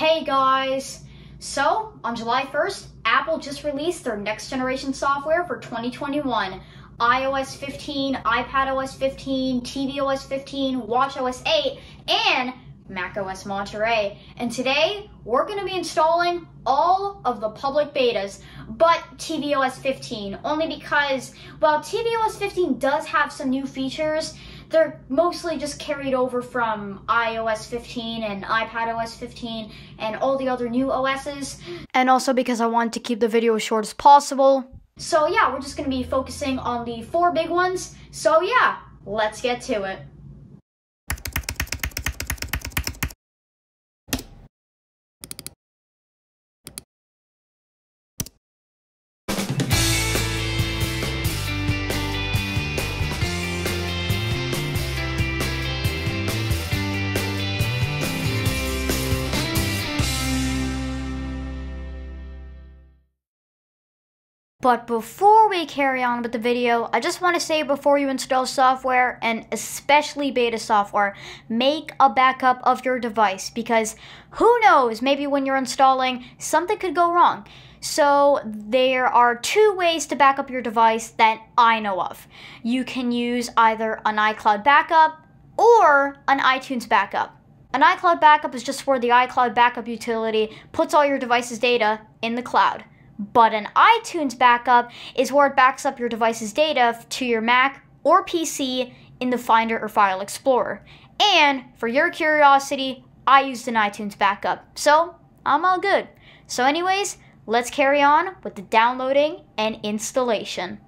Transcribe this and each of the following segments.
Hey guys! So, on July 1st, Apple just released their next generation software for 2021 iOS 15, iPadOS 15, tvOS 15, watchOS 8, and macOS Monterey. And today, we're going to be installing all of the public betas, but tvOS 15, only because, well, tvOS 15 does have some new features they're mostly just carried over from iOS 15 and iPadOS 15 and all the other new OSs. And also because I want to keep the video as short as possible. So yeah, we're just gonna be focusing on the four big ones. So yeah, let's get to it. But before we carry on with the video, I just want to say before you install software, and especially beta software, make a backup of your device because who knows, maybe when you're installing, something could go wrong. So there are two ways to back up your device that I know of. You can use either an iCloud backup or an iTunes backup. An iCloud backup is just where the iCloud backup utility puts all your device's data in the cloud. But an iTunes backup is where it backs up your device's data to your Mac or PC in the Finder or File Explorer. And for your curiosity, I used an iTunes backup, so I'm all good. So, anyways, let's carry on with the downloading and installation.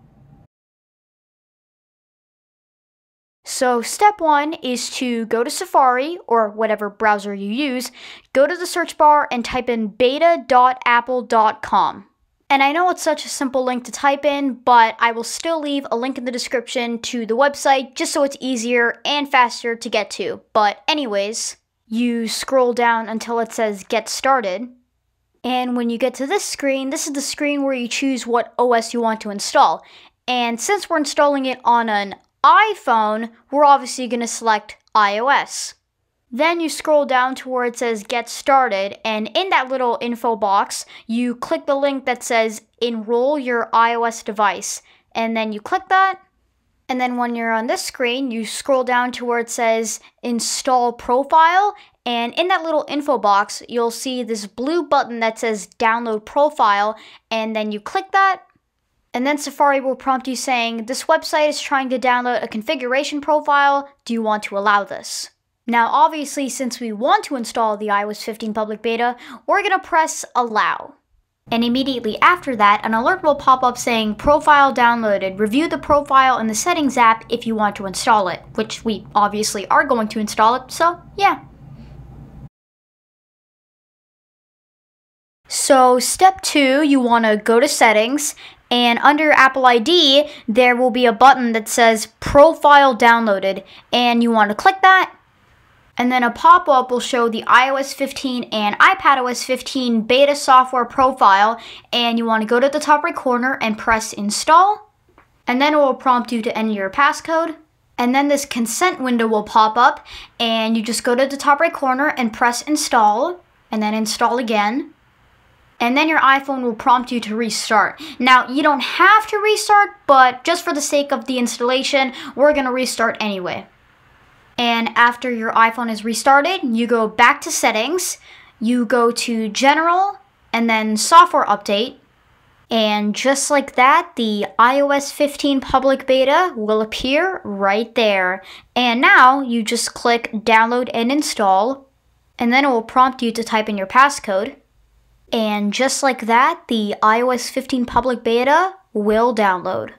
So, step one is to go to Safari or whatever browser you use, go to the search bar and type in beta.apple.com. And I know it's such a simple link to type in, but I will still leave a link in the description to the website just so it's easier and faster to get to. But, anyways, you scroll down until it says Get Started. And when you get to this screen, this is the screen where you choose what OS you want to install. And since we're installing it on an iPhone, we're obviously going to select iOS. Then you scroll down to where it says Get Started, and in that little info box, you click the link that says Enroll your iOS device. And then you click that. And then when you're on this screen, you scroll down to where it says Install Profile. And in that little info box, you'll see this blue button that says Download Profile. And then you click that. And then Safari will prompt you saying, This website is trying to download a configuration profile. Do you want to allow this? Now, obviously, since we want to install the iOS 15 public beta, we're going to press Allow. And immediately after that, an alert will pop up saying Profile downloaded. Review the profile in the Settings app if you want to install it, which we obviously are going to install it, so yeah. So, step two, you want to go to Settings, and under Apple ID, there will be a button that says Profile Downloaded, and you want to click that and then a pop-up will show the iOS 15 and iPadOS 15 beta software profile and you want to go to the top right corner and press install and then it will prompt you to enter your passcode and then this consent window will pop up and you just go to the top right corner and press install and then install again and then your iPhone will prompt you to restart. Now, you don't have to restart, but just for the sake of the installation, we're going to restart anyway. And after your iPhone is restarted, you go back to settings, you go to general, and then software update. And just like that, the iOS 15 public beta will appear right there. And now you just click download and install, and then it will prompt you to type in your passcode. And just like that, the iOS 15 public beta will download.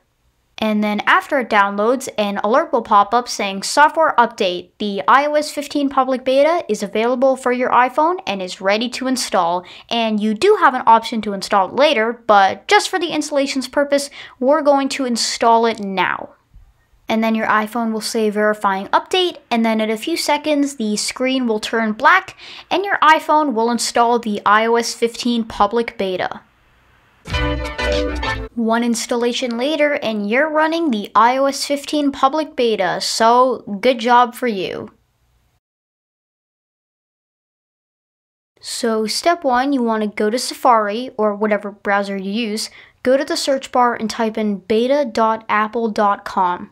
And then after it downloads, an alert will pop up saying software update. The iOS 15 public beta is available for your iPhone and is ready to install. And you do have an option to install it later, but just for the installation's purpose, we're going to install it now. And then your iPhone will say verifying update, and then in a few seconds, the screen will turn black, and your iPhone will install the iOS 15 public beta. One installation later, and you're running the iOS 15 public beta, so good job for you. So step one, you want to go to Safari or whatever browser you use, go to the search bar and type in beta.apple.com.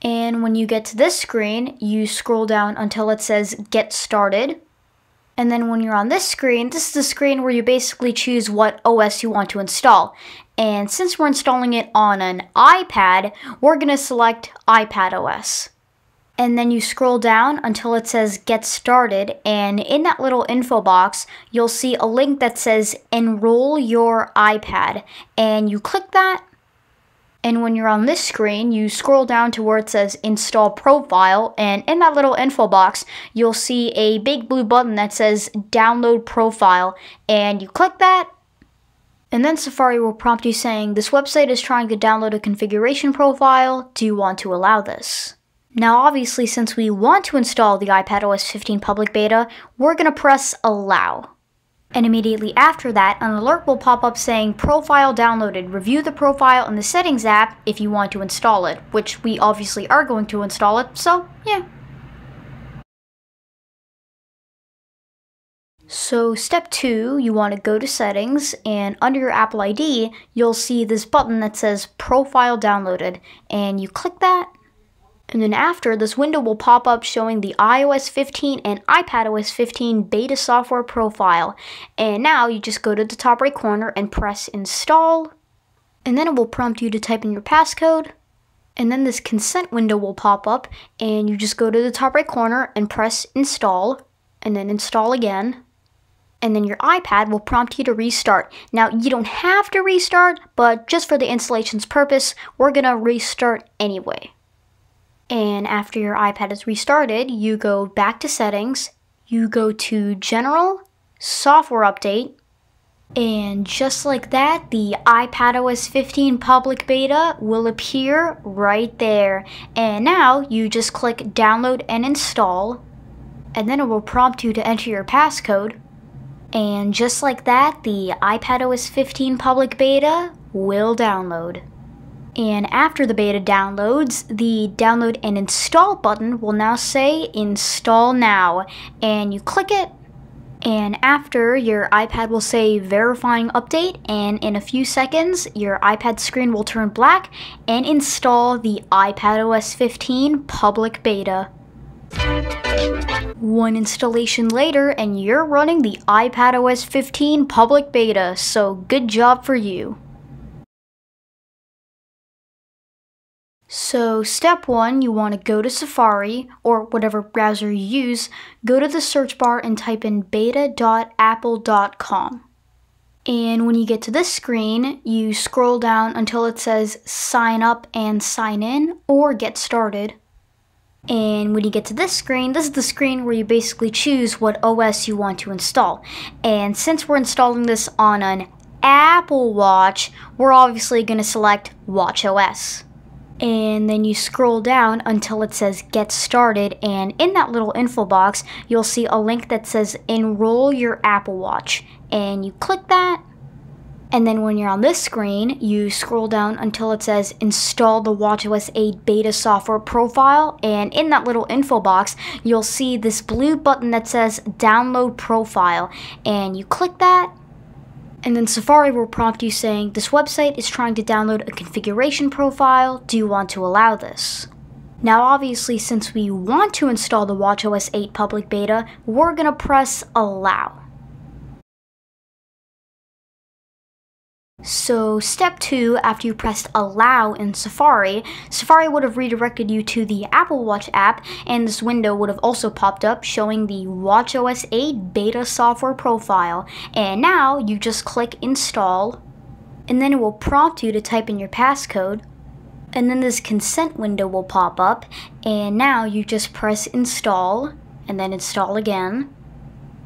And when you get to this screen, you scroll down until it says Get Started. And then when you're on this screen, this is the screen where you basically choose what OS you want to install. And since we're installing it on an iPad, we're going to select iPad OS and then you scroll down until it says get started and in that little info box you'll see a link that says enroll your iPad and you click that and when you're on this screen you scroll down to where it says install profile and in that little info box you'll see a big blue button that says download profile and you click that and then Safari will prompt you saying, This website is trying to download a configuration profile. Do you want to allow this? Now obviously since we want to install the iPadOS 15 public beta, we're going to press allow. And immediately after that, an alert will pop up saying profile downloaded. Review the profile in the settings app if you want to install it, which we obviously are going to install it, so yeah. So step two, you want to go to settings and under your Apple ID, you'll see this button that says profile downloaded and you click that and then after, this window will pop up showing the iOS 15 and iPadOS 15 beta software profile. And now you just go to the top right corner and press install. And then it will prompt you to type in your passcode. And then this consent window will pop up and you just go to the top right corner and press install and then install again. And then your iPad will prompt you to restart. Now, you don't have to restart, but just for the installation's purpose, we're gonna restart anyway. And after your iPad is restarted, you go back to settings, you go to general, software update, and just like that, the iPadOS 15 public beta will appear right there. And now you just click download and install, and then it will prompt you to enter your passcode. And just like that, the iPadOS 15 public beta will download. And after the beta downloads, the download and install button will now say install now. And you click it, and after your iPad will say verifying update, and in a few seconds, your iPad screen will turn black and install the iPadOS 15 public beta. One installation later, and you're running the iPadOS 15 public beta, so good job for you. So step one, you want to go to Safari or whatever browser you use, go to the search bar and type in beta.apple.com. And when you get to this screen, you scroll down until it says sign up and sign in or get started. And when you get to this screen, this is the screen where you basically choose what OS you want to install. And since we're installing this on an Apple Watch, we're obviously going to select WatchOS and then you scroll down until it says get started and in that little info box you'll see a link that says enroll your Apple Watch and you click that and then when you're on this screen you scroll down until it says install the watchOS 8 beta software profile and in that little info box you'll see this blue button that says download profile and you click that and then Safari will prompt you saying, This website is trying to download a configuration profile. Do you want to allow this? Now obviously since we want to install the WatchOS 8 public beta, we're going to press allow. So step two, after you pressed allow in Safari, Safari would have redirected you to the Apple Watch app and this window would have also popped up showing the WatchOS 8 beta software profile. And now you just click install and then it will prompt you to type in your passcode and then this consent window will pop up and now you just press install and then install again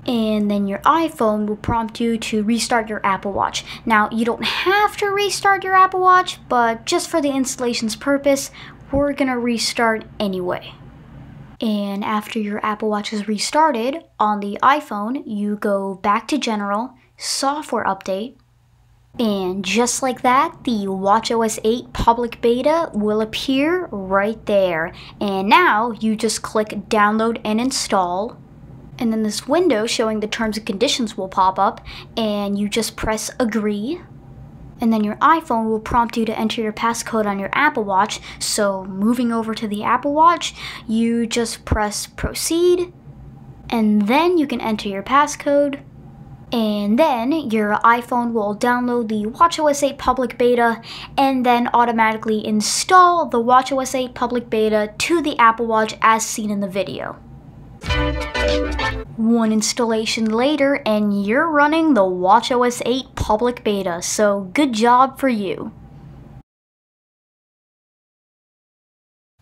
and then your iPhone will prompt you to restart your Apple Watch. Now, you don't have to restart your Apple Watch, but just for the installation's purpose, we're gonna restart anyway. And after your Apple Watch is restarted on the iPhone, you go back to General, Software Update, and just like that, the WatchOS 8 public beta will appear right there. And now you just click download and install And then this window showing the terms and conditions will pop up, and you just press agree. And then your iPhone will prompt you to enter your passcode on your Apple Watch. So, moving over to the Apple Watch, you just press proceed, and then you can enter your passcode. And then your iPhone will download the WatchOS 8 public beta and then automatically install the WatchOS 8 public beta to the Apple Watch as seen in the video. One installation later and you're running the WatchOS 8 public beta, so good job for you.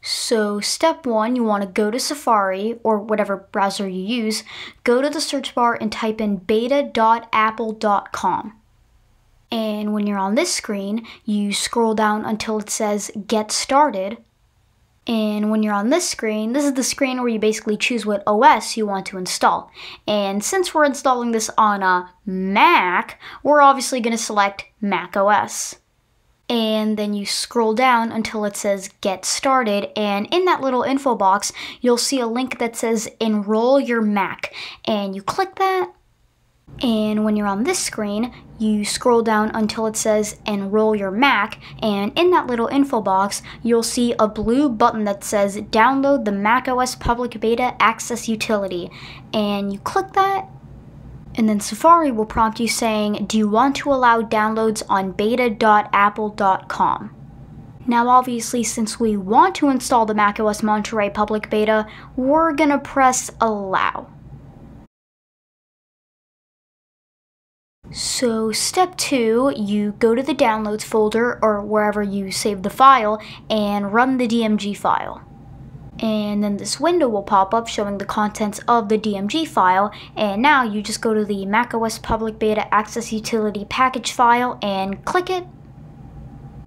So, step one, you want to go to Safari or whatever browser you use, go to the search bar and type in beta.apple.com. And when you're on this screen, you scroll down until it says Get Started. And when you're on this screen, this is the screen where you basically choose what OS you want to install. And since we're installing this on a Mac, we're obviously going to select Mac OS and then you scroll down until it says get started and in that little info box you'll see a link that says enroll your Mac and you click that and when you're on this screen you scroll down until it says enroll your Mac and in that little info box you'll see a blue button that says download the macOS public beta access utility and you click that and then Safari will prompt you saying, Do you want to allow downloads on beta.apple.com? Now, obviously, since we want to install the macOS Monterey public beta, we're gonna press Allow. So, step two, you go to the downloads folder or wherever you save the file and run the DMG file. And then this window will pop up showing the contents of the DMG file. And now you just go to the macOS Public Beta Access Utility package file and click it.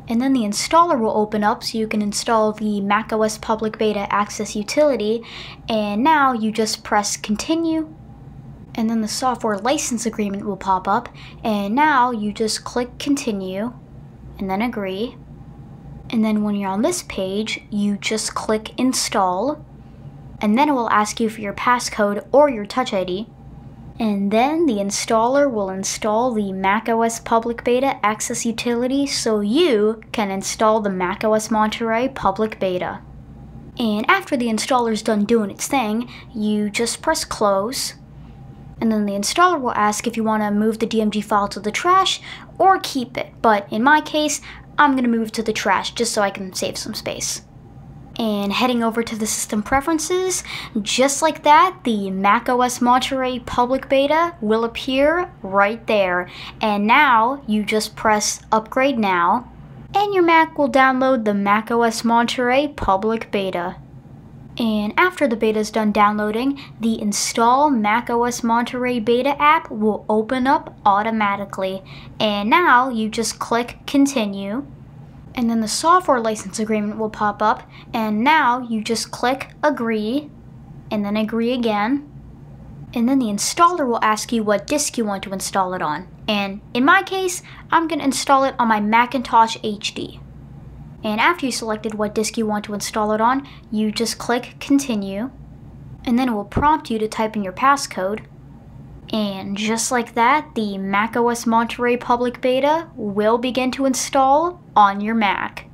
And then the installer will open up so you can install the macOS Public Beta Access Utility. And now you just press continue and then the software license agreement will pop up and now you just click continue and then agree and then when you're on this page, you just click install, and then it will ask you for your passcode or your Touch ID. And then the installer will install the macOS Public Beta Access Utility so you can install the macOS Monterey Public Beta. And after the installer's done doing its thing, you just press close, and then the installer will ask if you want to move the DMG file to the trash or keep it. But in my case, I'm going to move to the trash just so I can save some space. And heading over to the system preferences, just like that, the macOS Monterey public beta will appear right there. And now you just press upgrade now, and your Mac will download the macOS Monterey public beta. And after the beta is done downloading, the Install macOS Monterey Beta app will open up automatically. And now you just click Continue. And then the software license agreement will pop up. And now you just click Agree. And then Agree again. And then the installer will ask you what disk you want to install it on. And in my case, I'm going to install it on my Macintosh HD. And after you selected what disk you want to install it on, you just click continue. And then it will prompt you to type in your passcode. And just like that, the macOS Monterey Public Beta will begin to install on your Mac.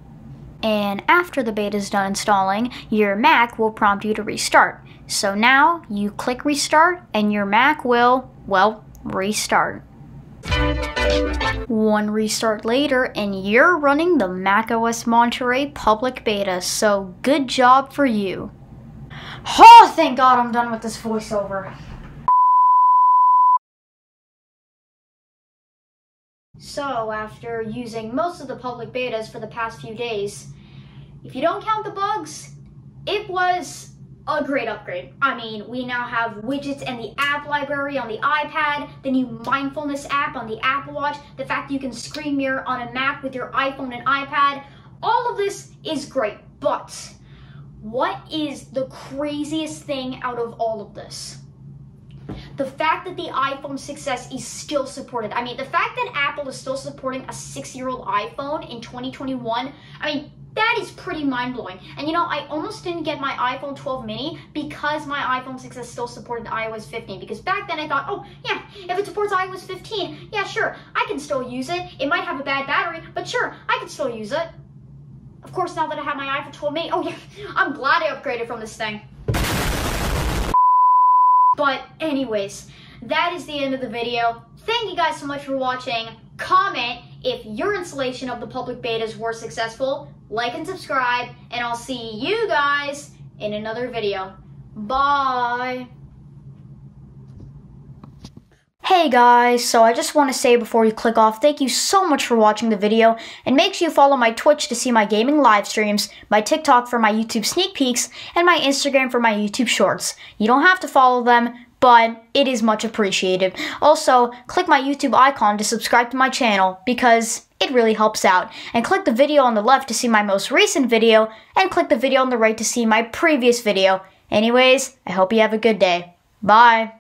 And after the beta is done installing, your Mac will prompt you to restart. So now you click restart and your Mac will, well, restart. One restart later, and you're running the macOS Monterey public beta, so good job for you. Oh, thank God I'm done with this voiceover. So, after using most of the public betas for the past few days, if you don't count the bugs, it was a great upgrade. I mean, we now have widgets and the app library on the iPad, the new mindfulness app on the Apple Watch, the fact that you can screen mirror on a Mac with your iPhone and iPad. All of this is great, but what is the craziest thing out of all of this? The fact that the iPhone 6s is still supported. I mean, the fact that Apple is still supporting a six-year-old iPhone in 2021, I mean, that is pretty mind blowing. And you know, I almost didn't get my iPhone 12 mini because my iPhone 6s still supported iOS 15. Because back then I thought, oh, yeah, if it supports iOS 15, yeah, sure, I can still use it. It might have a bad battery, but sure, I can still use it. Of course, now that I have my iPhone 12 mini, oh, yeah, I'm glad I upgraded from this thing. But, anyways, that is the end of the video. Thank you guys so much for watching. Comment if your installation of the public betas were successful, like and subscribe, and I'll see you guys in another video. Bye! Hey guys, so I just want to say before you click off, thank you so much for watching the video, and make sure you follow my Twitch to see my gaming live streams, my TikTok for my YouTube sneak peeks, and my Instagram for my YouTube shorts. You don't have to follow them, but it is much appreciated. Also, click my YouTube icon to subscribe to my channel because it really helps out. And click the video on the left to see my most recent video, and click the video on the right to see my previous video. Anyways, I hope you have a good day. Bye!